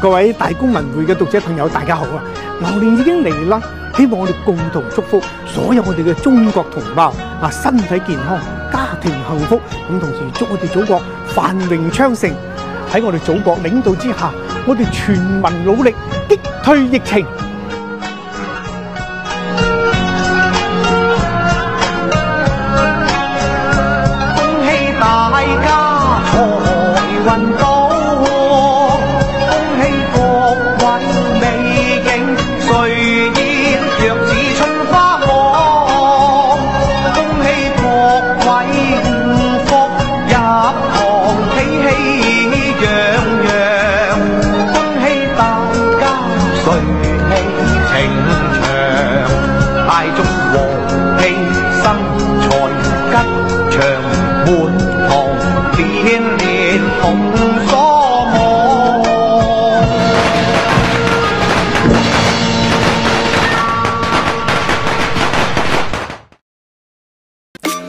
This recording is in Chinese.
各位大公文会嘅读者朋友，大家好啊！流年已经嚟啦，希望我哋共同祝福所有我哋嘅中国同胞啊，身体健康，家庭幸福。咁同时，祝我哋祖国繁荣昌盛。喺我哋祖国领导之下。我哋全民努力，击退疫情。恭喜大家，财运到！